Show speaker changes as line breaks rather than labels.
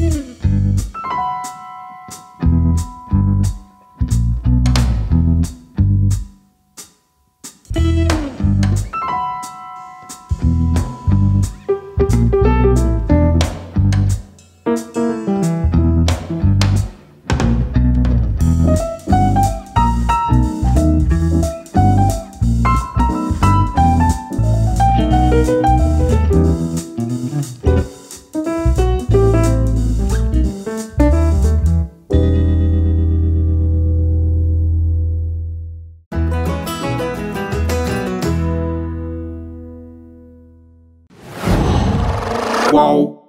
Thank mm. you.
Qual?